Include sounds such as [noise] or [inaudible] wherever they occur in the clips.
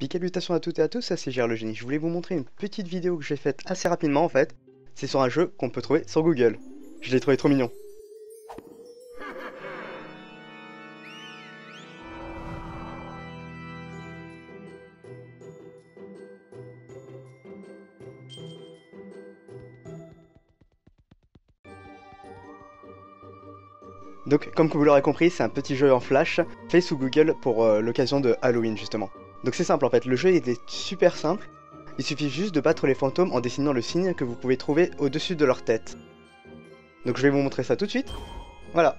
Salutations à toutes et à tous, ça c'est Gère le génie. Je voulais vous montrer une petite vidéo que j'ai faite assez rapidement en fait. C'est sur un jeu qu'on peut trouver sur Google. Je l'ai trouvé trop mignon. Donc, comme vous l'aurez compris, c'est un petit jeu en flash fait sous Google pour euh, l'occasion de Halloween justement. Donc c'est simple en fait, le jeu est super simple. Il suffit juste de battre les fantômes en dessinant le signe que vous pouvez trouver au-dessus de leur tête. Donc je vais vous montrer ça tout de suite. Voilà.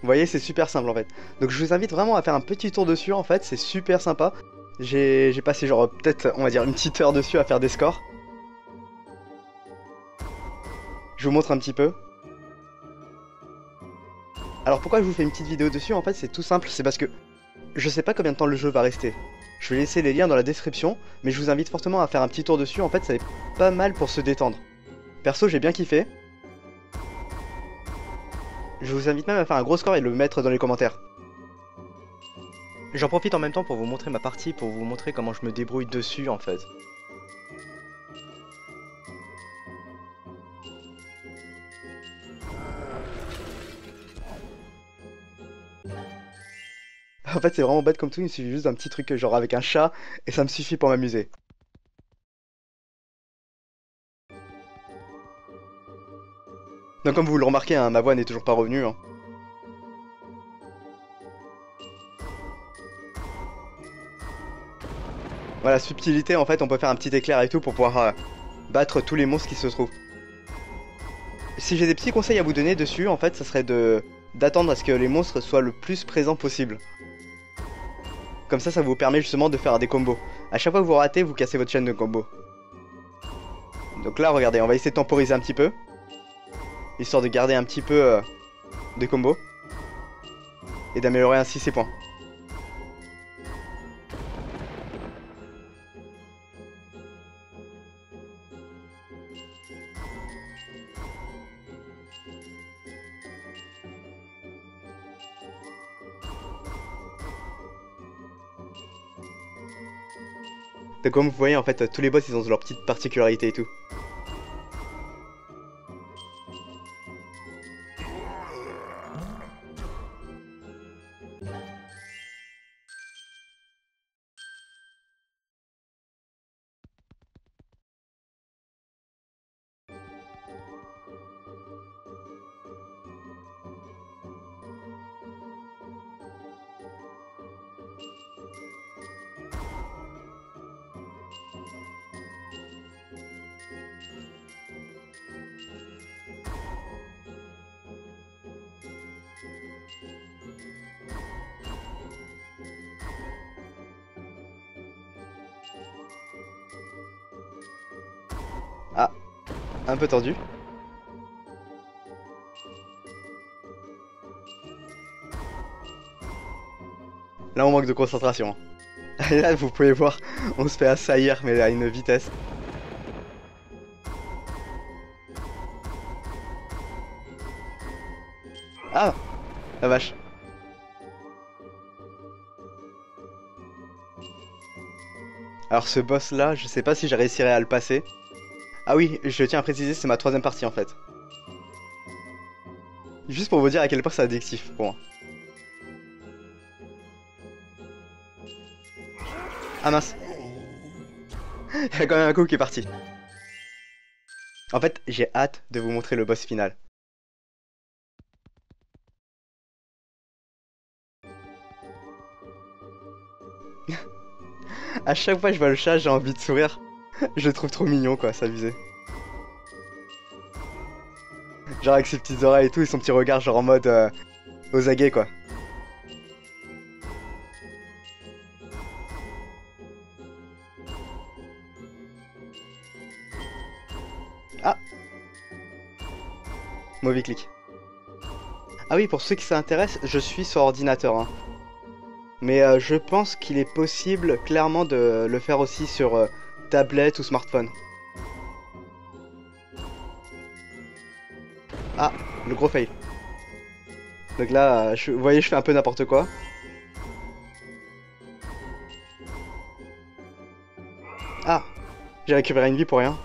Vous voyez, c'est super simple en fait. Donc je vous invite vraiment à faire un petit tour dessus en fait, c'est super sympa. J'ai passé genre peut-être, on va dire, une petite heure dessus à faire des scores. Je vous montre un petit peu. Alors pourquoi je vous fais une petite vidéo dessus En fait c'est tout simple, c'est parce que je sais pas combien de temps le jeu va rester. Je vais laisser les liens dans la description, mais je vous invite fortement à faire un petit tour dessus, en fait ça est pas mal pour se détendre. Perso j'ai bien kiffé. Je vous invite même à faire un gros score et le mettre dans les commentaires. J'en profite en même temps pour vous montrer ma partie, pour vous montrer comment je me débrouille dessus en fait. [laughs] En fait, c'est vraiment bête comme tout, il suffit juste d'un petit truc genre avec un chat, et ça me suffit pour m'amuser. Donc comme vous le remarquez, hein, ma voix n'est toujours pas revenue. Hein. Voilà, subtilité, en fait, on peut faire un petit éclair et tout pour pouvoir euh, battre tous les monstres qui se trouvent. Si j'ai des petits conseils à vous donner dessus, en fait, ça serait de d'attendre à ce que les monstres soient le plus présents possible. Comme ça, ça vous permet justement de faire des combos. A chaque fois que vous ratez, vous cassez votre chaîne de combos. Donc là, regardez, on va essayer de temporiser un petit peu. Histoire de garder un petit peu euh, de combos. Et d'améliorer ainsi ses points. Donc comme vous voyez en fait tous les boss ils ont leur petite particularité et tout. Un peu tendu. Là on manque de concentration. [laughs] Là vous pouvez voir, on se fait assaillir mais à une vitesse. Ah La vache. Alors ce boss là, je sais pas si j'ai réussirai à le passer. Ah oui, je tiens à préciser, c'est ma troisième partie en fait. Juste pour vous dire à quel point c'est addictif pour moi. Ah mince. [laughs] Il y a quand même un coup qui est parti. En fait, j'ai hâte de vous montrer le boss final. [laughs] à chaque fois que je vois le chat, j'ai envie de sourire. [laughs] je le trouve trop mignon, quoi, s'amuser. Genre avec ses petites oreilles et tout, et son petit regard, genre en mode euh, aux aguets, quoi. Ah Mauvais clic. Ah oui, pour ceux qui s'intéressent, je suis sur ordinateur. Hein. Mais euh, je pense qu'il est possible clairement de le faire aussi sur euh, tablette ou smartphone. Ah, le gros fail. Donc là, je, vous voyez, je fais un peu n'importe quoi. Ah J'ai récupéré une vie pour rien.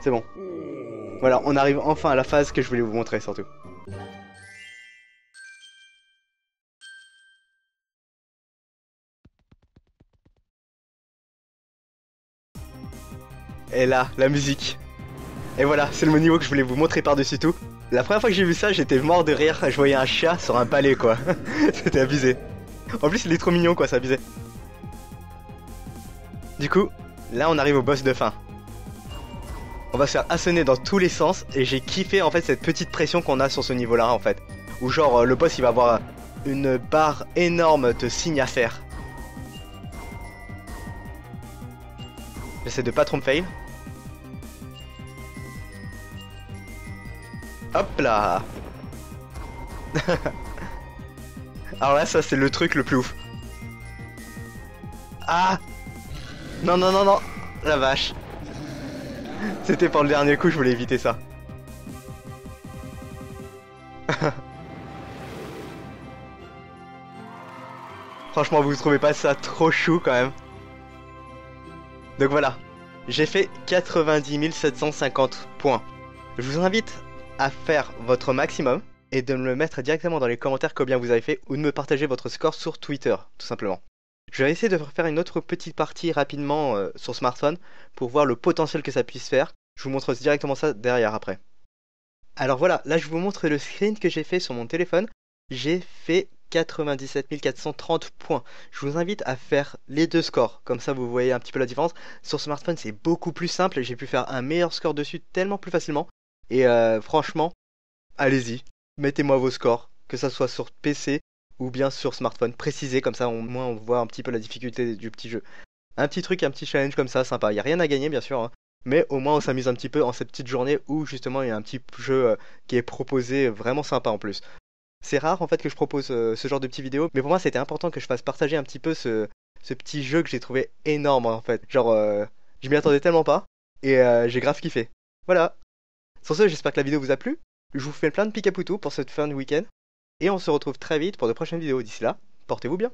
C'est bon. Voilà, on arrive enfin à la phase que je voulais vous montrer surtout. Et là, la musique. Et voilà, c'est le niveau que je voulais vous montrer par-dessus tout. La première fois que j'ai vu ça, j'étais mort de rire. Je voyais un chat sur un palais, quoi. [laughs] C'était abusé. En plus, il est trop mignon, quoi, c'est abusé. Du coup, là, on arrive au boss de fin. On va se faire assonner dans tous les sens et j'ai kiffé en fait cette petite pression qu'on a sur ce niveau là en fait. Où genre euh, le boss il va avoir une barre énorme de signes à faire. J'essaie de pas trop me fail. Hop là [laughs] Alors là ça c'est le truc le plus ouf. Ah Non non non non La vache [laughs] c'était pour le dernier coup, je voulais éviter ça. [laughs] Franchement, vous trouvez pas ça trop chou quand même Donc voilà, j'ai fait 90 750 points. Je vous invite à faire votre maximum et de me le mettre directement dans les commentaires combien vous avez fait ou de me partager votre score sur Twitter, tout simplement. Je vais essayer de faire une autre petite partie rapidement euh, sur smartphone pour voir le potentiel que ça puisse faire. Je vous montre directement ça derrière après. Alors voilà, là je vous montre le screen que j'ai fait sur mon téléphone. J'ai fait 97 430 points. Je vous invite à faire les deux scores, comme ça vous voyez un petit peu la différence. Sur smartphone c'est beaucoup plus simple, j'ai pu faire un meilleur score dessus tellement plus facilement. Et euh, franchement, allez-y, mettez-moi vos scores, que ça soit sur PC ou bien sur smartphone précisé, comme ça au moins on voit un petit peu la difficulté du petit jeu. Un petit truc, un petit challenge comme ça, sympa. Il n'y a rien à gagner bien sûr, hein. mais au moins on s'amuse un petit peu en cette petite journée où justement il y a un petit jeu euh, qui est proposé vraiment sympa en plus. C'est rare en fait que je propose euh, ce genre de petites vidéos, mais pour moi c'était important que je fasse partager un petit peu ce, petit jeu que j'ai trouvé énorme en fait. Genre, euh, je m'y attendais tellement pas et j'ai grave kiffé. Voilà. Sur ce, j'espère que la vidéo vous a plu. Je vous fais plein de pic à pour cette fin de week-end. Et on se retrouve très vite pour de prochaines vidéos. D'ici là, portez-vous bien.